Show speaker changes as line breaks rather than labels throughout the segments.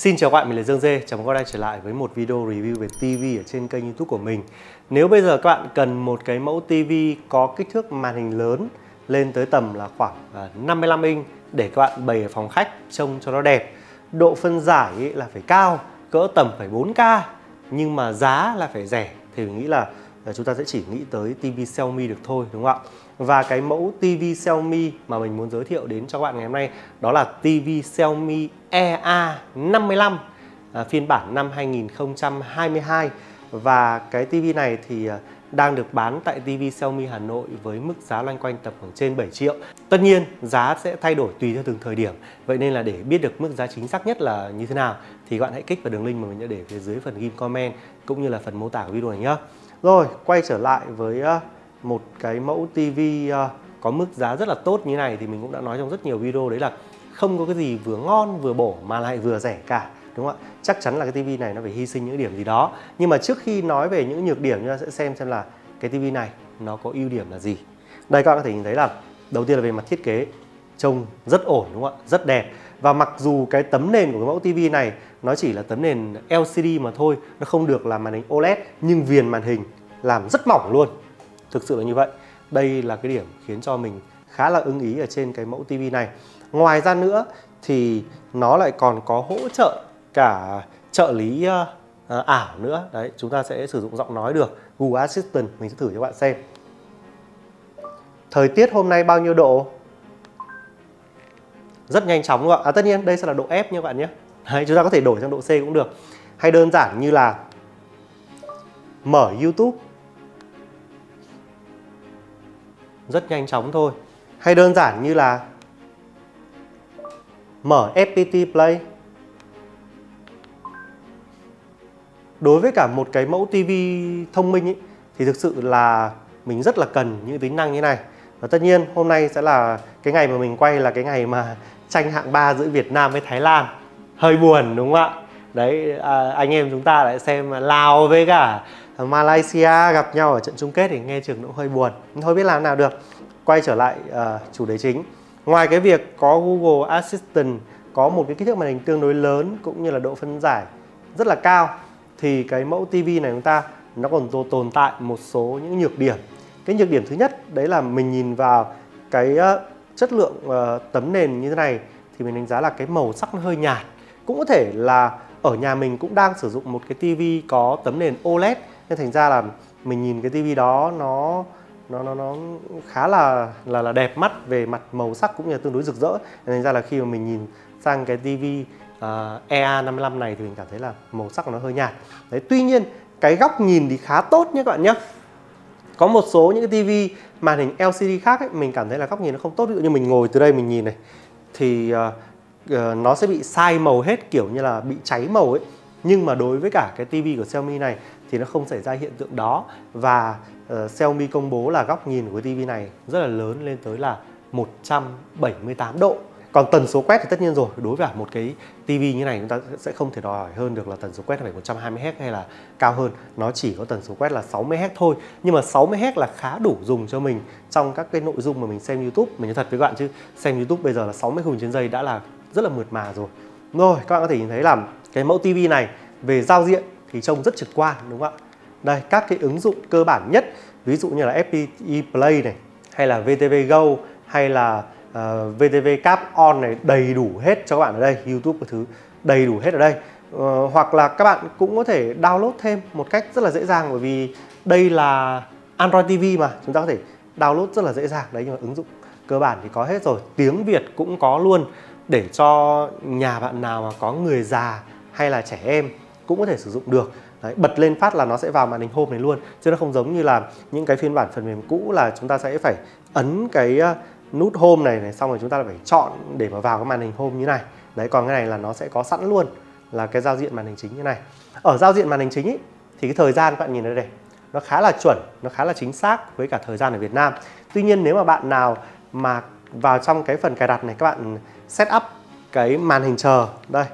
Xin chào các bạn, mình là Dương Dê. Chào mừng các bạn trở lại với một video review về TV ở trên kênh YouTube của mình. Nếu bây giờ các bạn cần một cái mẫu TV có kích thước màn hình lớn lên tới tầm là khoảng à, 55 inch để các bạn bày ở phòng khách trông cho nó đẹp. Độ phân giải là phải cao, cỡ tầm phải 4K nhưng mà giá là phải rẻ thì mình nghĩ là Ờ, chúng ta sẽ chỉ nghĩ tới TV Xiaomi được thôi đúng không ạ? Và cái mẫu TV Xiaomi mà mình muốn giới thiệu đến cho các bạn ngày hôm nay đó là TV Xiaomi EA55 à, phiên bản năm 2022 và cái TV này thì à, đang được bán tại TV Xiaomi Hà Nội với mức giá loanh quanh tầm khoảng trên 7 triệu. Tất nhiên giá sẽ thay đổi tùy theo từng thời điểm. Vậy nên là để biết được mức giá chính xác nhất là như thế nào thì các bạn hãy kích vào đường link mà mình đã để phía dưới phần ghim comment cũng như là phần mô tả của video này nhé. Rồi, quay trở lại với ờ, một cái mẫu TV ờ, có mức giá rất là tốt như này thì mình cũng đã nói trong rất nhiều video đấy là không có cái gì vừa ngon vừa bổ mà lại vừa rẻ cả đúng không ạ? Chắc chắn là cái tivi này nó phải hy sinh những điểm gì đó. Nhưng mà trước khi nói về những nhược điểm, chúng ta sẽ xem xem là cái tivi này nó có ưu điểm là gì. Đây các bạn có thể nhìn thấy là đầu tiên là về mặt thiết kế, trông rất ổn, đúng không ạ? Rất đẹp. Và mặc dù cái tấm nền của cái mẫu tivi này nó chỉ là tấm nền LCD mà thôi, nó không được là màn hình OLED nhưng viền màn hình làm rất mỏng luôn. Thực sự là như vậy. Đây là cái điểm khiến cho mình khá là ưng ý ở trên cái mẫu tivi này. Ngoài ra nữa thì nó lại còn có hỗ trợ cả trợ lý uh, ảo nữa. Đấy chúng ta sẽ sử dụng giọng nói được. Google Assistant mình sẽ thử cho bạn xem. Thời tiết hôm nay bao nhiêu độ? Rất nhanh chóng đúng không ạ. À, tất nhiên đây sẽ là độ F nha các bạn nhé. Đấy, chúng ta có thể đổi sang độ C cũng được. Hay đơn giản như là mở YouTube. Rất nhanh chóng thôi. Hay đơn giản như là mở FPT Play. Đối với cả một cái mẫu TV thông minh ý, thì thực sự là mình rất là cần những tính năng như này. Và tất nhiên hôm nay sẽ là cái ngày mà mình quay là cái ngày mà tranh hạng 3 giữa Việt Nam với Thái Lan. Hơi buồn đúng không ạ? Đấy à, anh em chúng ta lại xem Lào với cả Malaysia gặp nhau ở trận chung kết thì nghe chừng cũng hơi buồn. Nhưng thôi biết làm nào được quay trở lại uh, chủ đề chính. Ngoài cái việc có Google Assistant có một cái kích thước màn hình tương đối lớn cũng như là độ phân giải rất là cao thì cái mẫu TV này chúng ta, nó còn tồn tại một số những nhược điểm. Cái nhược điểm thứ nhất, đấy là mình nhìn vào cái chất lượng ờ, tấm nền như thế này thì mình đánh giá là cái màu sắc nó hơi nhạt. Cũng có thể là ở nhà mình cũng đang sử dụng một cái TV có tấm nền OLED nên thành ra là mình nhìn cái TV đó nó nó nó nó khá là là là đẹp mắt về mặt màu sắc cũng như là tương đối rực rỡ. Nên thành ra là khi mà mình nhìn sang cái TV Ờ, uh, EA55 này thì mình cảm thấy là màu sắc của nó hơi nhạt. Đấy tuy nhiên cái góc nhìn thì khá tốt nhé các bạn nhé. Có một số những cái TV màn hình LCD khác ấy, mình cảm thấy là góc nhìn nó không tốt. Ví dụ như mình ngồi từ đây mình nhìn này thì uh, uh, nó sẽ bị sai màu hết kiểu như là bị cháy màu ấy. Nhưng mà đối với cả cái TV của Xiaomi này thì nó không xảy ra hiện tượng đó. Và uh, Xiaomi công bố là góc nhìn của TV này rất là lớn lên tới là 178 độ còn tần số quét thì tất nhiên rồi, đối với một cái TV như này chúng ta sẽ không thể đòi hỏi hơn được là tần số quét phải 120 Hz hay là cao hơn. Nó chỉ có tần số quét là 60 Hz thôi. Nhưng mà 60 Hz là khá đủ dùng cho mình trong các cái nội dung mà mình xem YouTube. Mình nói thật với các bạn chứ, xem YouTube bây giờ là 60 khung trên giây đã là rất là mượt mà rồi. Rồi, các bạn có thể nhìn thấy là cái mẫu TV này về giao diện thì trông rất trực quan, đúng không ạ? Đây, các cái ứng dụng cơ bản nhất, ví dụ như là FPT Play này, hay là VTV Go, hay là Ờ, uh, VTV Cap On này đầy đủ hết cho các bạn ở đây YouTube cái thứ đầy đủ hết ở đây. Uh, hoặc là các bạn cũng có thể download thêm một cách rất là dễ dàng bởi vì đây là Android TV mà chúng ta có thể download rất là dễ dàng. Đấy nhưng mà ứng dụng cơ bản thì có hết rồi. Tiếng Việt cũng có luôn để cho nhà bạn nào mà có người già hay là trẻ em cũng có thể sử dụng được. Đấy, bật lên phát là nó sẽ vào màn hình home này luôn chứ nó không giống như là những cái phiên bản phần mềm cũ là chúng ta sẽ phải ấn cái ờ, nút home này này xong rồi chúng ta phải chọn để mà vào cái màn hình home như này. Đấy còn cái này là nó sẽ có sẵn luôn là cái giao diện màn hình chính như này. Ở giao diện màn hình chính ý, thì cái thời gian các bạn nhìn ở đây nó khá là chuẩn nó khá là chính xác với cả thời gian ở Việt Nam. Tuy nhiên nếu mà bạn nào mà vào trong cái phần cài đặt này các bạn set up cái màn hình chờ. Đây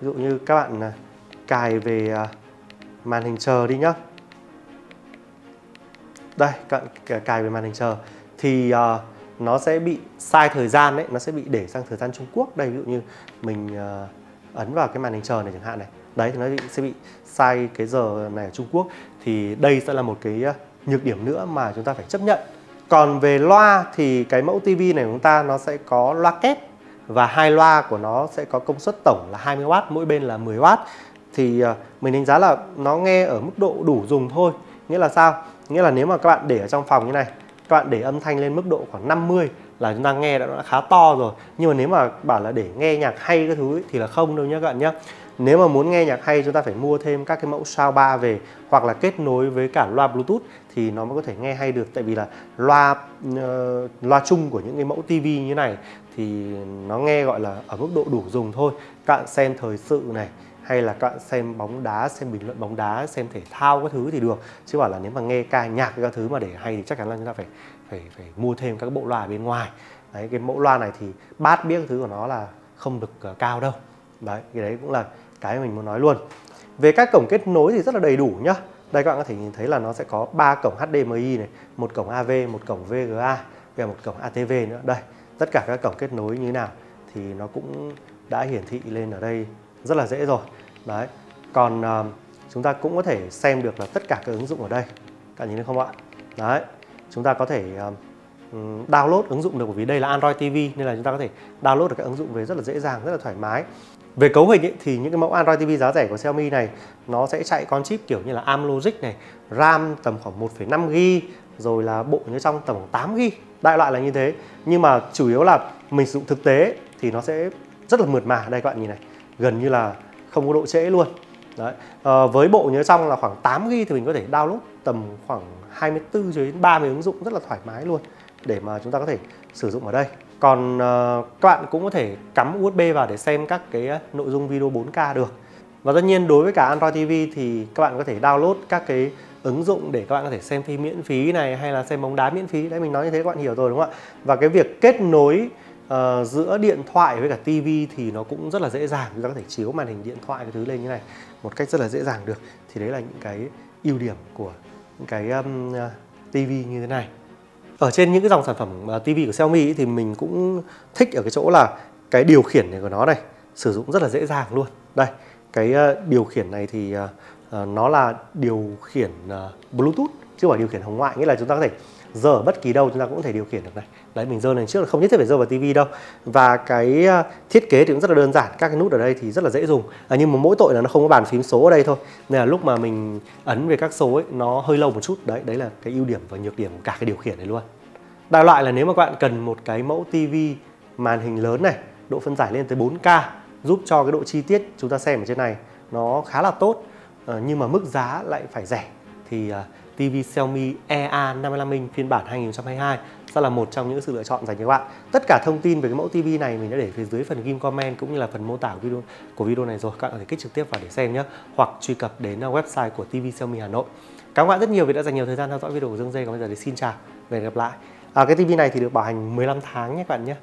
ví dụ như các bạn à, cài về à, màn hình chờ đi nhá. Đây cận cài về màn hình chờ. Thì uh, nó sẽ bị sai thời gian đấy nó sẽ bị để sang thời gian Trung Quốc đây ví dụ như mình uh, ấn vào cái màn hình chờ này chẳng hạn này đấy thì nó sẽ bị sai cái giờ này ở Trung Quốc thì đây sẽ là một cái ờ, nhược điểm nữa mà chúng ta phải chấp nhận còn về loa thì cái mẫu TV này của chúng ta nó sẽ có loa kép và hai loa của nó sẽ có công suất tổng là 20W, mỗi bên là 10W. Thì ờ, mình đánh giá là nó nghe ở mức độ đủ dùng thôi. Nghĩa là sao? Nghĩa là nếu mà các bạn để ở trong phòng như này, các bạn để âm thanh lên mức độ khoảng 50 là chúng ta nghe đã, đã khá to rồi. Nhưng mà nếu mà bảo là để nghe nhạc hay cái thứ ấy, thì là không đâu nhé các bạn nhé. Nếu mà muốn nghe nhạc hay chúng ta phải mua thêm các cái mẫu soundbar về hoặc là kết nối với cả loa Bluetooth thì nó mới có thể nghe hay được tại vì là loa uh, loa chung của những cái mẫu TV như này thì nó nghe gọi là ở mức độ đủ dùng thôi. Các bạn xem thời sự này hay là các bạn xem bóng đá, xem bình luận bóng đá, xem thể thao các thứ thì được. Chứ bảo là nếu mà nghe ca nhạc các thứ mà để hay thì chắc chắn là chúng ta phải phải phải mua thêm các bộ loa bên ngoài. Đấy cái mẫu loa này thì bát biết thứ của nó là không được uh, cao đâu. Đấy, cái đấy cũng là cái mình muốn nói luôn về các cổng kết nối thì rất là đầy đủ nhá đây các bạn có thể nhìn thấy là nó sẽ có 3 cổng HDMI này một cổng AV một cổng VGA và một cổng ATV nữa đây tất cả các cổng kết nối như thế nào thì nó cũng đã hiển thị lên ở đây rất là dễ rồi đấy còn uh, chúng ta cũng có thể xem được là tất cả các ứng dụng ở đây các nhìn thấy không ạ đấy chúng ta có thể uh, download ứng dụng được bởi vì đây là Android TV nên là chúng ta có thể download được các ứng dụng về rất là dễ dàng rất là thoải mái về cấu hình ấy, thì những cái mẫu Android TV giá rẻ của Xiaomi này nó sẽ chạy con chip kiểu như là AMLogic này, RAM tầm khoảng 1,5 GB, rồi là bộ nhớ trong tầm khoảng 8 GB. Đại loại là như thế. Nhưng mà chủ yếu là mình sử dụng thực tế thì nó sẽ rất là mượt mà. Đây các bạn nhìn này, gần như là không có độ trễ luôn. Đấy. À, với bộ nhớ trong là khoảng 8 GB thì mình có thể download tầm khoảng 24 cho đến 30 ứng dụng rất là thoải mái luôn để mà chúng ta có thể sử dụng ở đây. Còn uh, các bạn cũng có thể cắm USB vào để xem các cái ờ, nội dung video 4K được. Và tất nhiên đối với cả Android TV thì các bạn có thể download các cái ứng dụng để các bạn có thể xem phim miễn phí này hay là xem bóng đá miễn phí. Đấy mình nói như thế các bạn hiểu rồi đúng không ạ? Và cái việc kết nối uh, giữa điện thoại với cả TV thì nó cũng rất là dễ dàng. Chúng ta có thể chiếu màn hình điện thoại cái thứ lên như này một cách rất là dễ dàng được. Thì đấy là những cái ưu điểm của những cái um, uh, TV như thế này ở trên những cái dòng sản phẩm à, uh, TV của Xiaomi thì mình cũng thích ở cái chỗ là cái điều khiển này của nó này sử dụng rất là dễ dàng luôn đây cái uh, điều khiển này thì uh, nó là điều khiển Bluetooth chứ không phải điều khiển hồng ngoại nghĩa là chúng ta có thể giờ ở bất kỳ đâu chúng ta cũng có thể điều khiển được này. Đấy mình dơ này trước là không nhất thiết phải dơ vào tivi đâu. Và cái à, thiết kế thì cũng rất là đơn giản các cái nút ở đây thì rất là dễ dùng. À, nhưng mà mỗi tội là nó không có bàn phím số ở đây thôi. Nên là lúc mà mình ấn về các số ấy nó hơi lâu một chút. Đấy đấy là cái ưu điểm và nhược điểm của cả cái điều khiển này luôn. Đại loại là nếu mà các bạn cần một cái mẫu tivi màn hình lớn này độ phân giải lên tới 4K giúp cho cái độ chi tiết chúng ta xem ở trên này nó khá là tốt. À, nhưng mà mức giá lại phải rẻ thì à, TV Xiaomi EA 55 inch phiên bản 2022 sẽ là một trong những sự lựa chọn dành cho các bạn. Tất cả thông tin về cái mẫu TV này mình đã để phía dưới phần ghim comment cũng như là phần mô tả của video của video này rồi. Các bạn có thể kích trực tiếp vào để xem nhé, hoặc truy cập đến à, website của TV Xiaomi Hà Nội. Cảm ơn các bạn rất nhiều vì đã dành nhiều thời gian theo dõi video của Dương Dây. Còn bây giờ thì xin chào và hẹn gặp lại. À, cái TV này thì được bảo hành 15 tháng nhé các bạn nhé.